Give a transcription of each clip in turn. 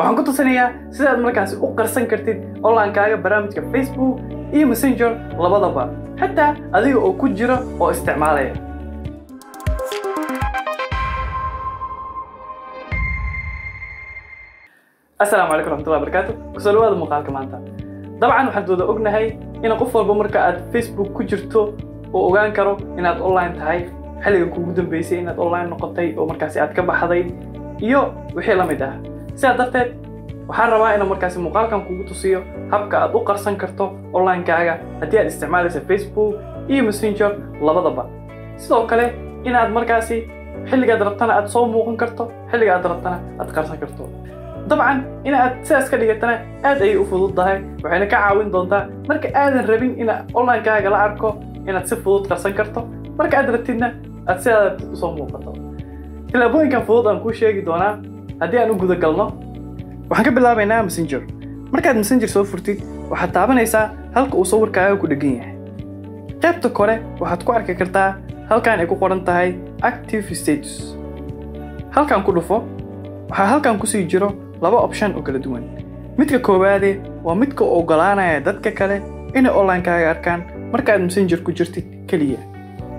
waxaan ku tusinayaa sidaad markaasi u qarsan kartid onlinekaaga barnaamijka facebook iyo messenger labadaba. Xataa adiga oo ku jira oo isticmaalaya. Asalaamu calaykum raxmatullahi barakaatu ku soo dhawaada muuqaalka maanta. Dabcan waxaan dooda ognahay in qof walba marka aad facebook ku jirto uu ogaan karo inaad online tahay xilliga kuugu dambeysay inaad online noqotay oo markaasi aad ka baxday iyo wixii la mid ah sidaa darteed waxaan rabaa inaan markaasi muuqaalkan kugu tusiyo habka aad u qarsan karto onlinekaaga. Haddii aad isticmaalaysa facebook iyo messenger labadaba. Sidoo kale inaad markaasi xilligaad rabtana aad soo muuqan karto xilliga aad rabtana aad qarsan karto. Dabcan in aad sidaas ka dhigatana aad ayay u fududdahay waxayna ka caawin doontaa marka aadan rabin in onlinekaaga la arko inaad si fudud qarsan karto. Marka aad rabtidna aad sidaada u soo muuqato. Tillaabooyinkan fudud aan kuu sheegi doonaa haddii aan u guda galno waxaan ka bilaabaynaa messenger. Markaad messenger soo furtid waxaad taabanaysaa halka uu sawirkaaga ku dheggan yahay. Qaybta kore waxaad ku arki kartaa halkan ay ku qoran tahay active status. Halkan ku dhufo waxaa halkan ku sii jiro laba option oo kala duwan. Midka koowaade waa midka oggolaanaya dadka kale inay onlinekaaga arkaan markaad messenger ku jirtid keliya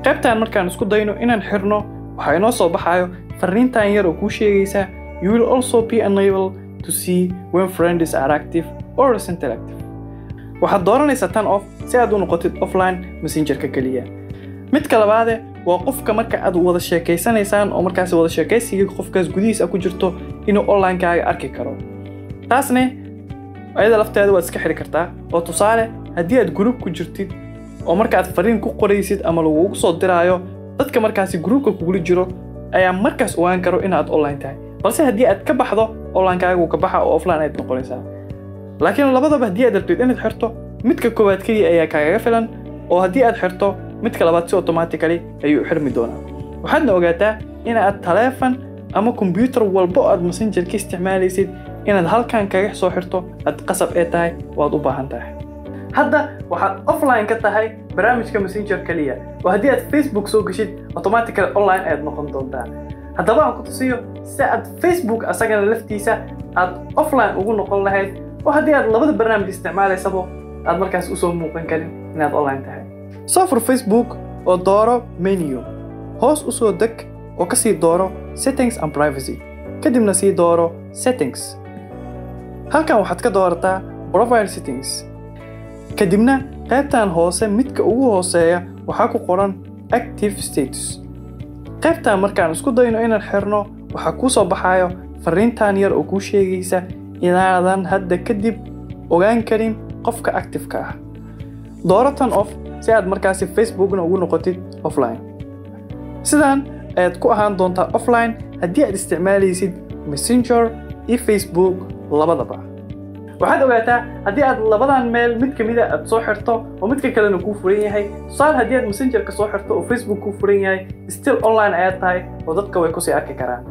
qaybtan markaan isku dayno inaan xirno waxaa inoo soo baxayo farriintan yar oo kuu sheegaysa you will also be unable to see when friends are active or isn't active waxaad dooranaysaa tan off si aad u noqotid offline messengerka keliya midka labaade waa qofka marka aad wada sheekaysanaysaan oo markaas wada sheekaysiga qofkaas gudihiisa ku jirto inuu onlinekaaga arki karo. Taasne ayada lafteeda waad iska xiri kartaa oo tusaale haddii aad gruub ku jirtid oo marka fariin ku qoraysid ama lagugu soo diraayo dadka markaasi gruubka kugula jiro ayaa markaas ogaan karo inaad online tahay balse haddii aad ka baxdo onlinekaaga wuu ka baxa oo offline ayaad noqonaysaa. Laakiin labadaba haddii aad rabtid inaad xirto midka koowaad keliya ayaa kaagaga filan oo haddii aad xirto midka labaad si automatically ayuu xirmi doonaa. Waxaadna ogaataa inaad taleefon ama kombyuutar walbo aad messenger ka isticmaalaysid inaad halkan kaga soo xirto aad qasab ee tahay waad u baahan tahay. Hadda waxaad offline ka tahay barnaamijka messenger keliya oo haddii aad facebook soo geshid automatically online ayaad noqon doontaa haddaba aan ku tusiyo si aad facebook asagana laftiisa aad offline ugu noqon lahayd oo haddii aad labada barnaamij isticmaalaysabo aad markaas u soo muuqan karin inaad online tahay. Soo fur facebook oo dooro menu. Hoos u soo deg oo ka sii dooro settings and privacy. Kadibna sii dooro settings. Halkan waxaad ka doorataa profile settings. Kadibna qaybtan hoose midka ugu hooseeya waxaa ku qoran active status qaybtan markaan isku dayno inaan xirno waxaa kuu soo baxayo farriintan yar oo kuu sheegaysa inaadan hadda kadib ogaan karin qofka actifeka ah. Dooratan off si aad markaasi facebookna ugu noqotid offline. Sidaan ayaad ku ahaan doontaa offline haddii aad isticmaalaysid messenger iyo facebook labadaba waxaad ogaataa haddii aad labadan meel mid ka mida aad soo xirto oo midka kalena kuu furan yahay tusaale haddii aad messengerka soo xirto oo facebook kuu furan yahay still online ayaad tahay oo dadka way ku sii arki karaan.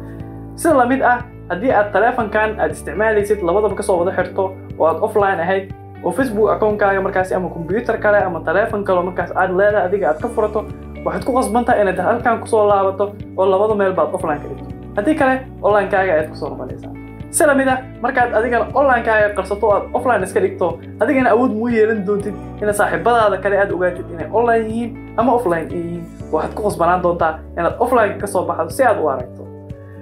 Sida la mid ah haddii aad taleefankan aad isticmaalaysid labadaba ka soo wada xirto oo aad offline ahayd oo facebook account-kaaga markaasi ama combyuutar kale ama taleefon kale markaas aad leedahay adiga aad ka furato waxaad ku qasbantahay inaad halkan ku soo laabato oo labada meel baad offline ka dhigto. Haddii kale onlinekaaga ayaad ku soo noqonaysaa si la mid ah markaad adigana onlinekaaga qarsato oo aad offline iska dhigto adigana awood muu yeelan doontid ina saaxiibadaada kale aad ogaatid inay online yihiin ama offline yihiin. Waxaad ku qasbanaan doontaa inaad offline ka soo baxdo si aad u aragto.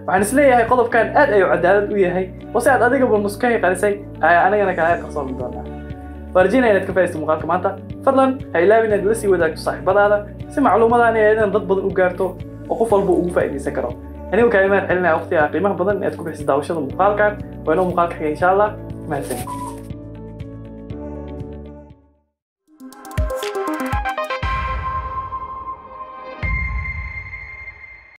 Waxaan is leeyahay qodobkan aad ayuu cadaalad u yahay oo aad adigaba nuskay qarisay ayaa anigana kaaga qarsoomi doonaa. Waarjina inaad ka faa'iisto muuqaalka maanta. Fadlan ha ilaawin inaad la sii wadaagto saaxiibadaada si macluumadaan ay idan dad badan u gaarto oo qof walba ugu faa'iidaysan karo anigu kaa imaan celinaya waqtiga qiimaha badan inaad ku bixiso daawashada muuqaalkan waa inoo muuqaalka xiga insha allah mahadsanid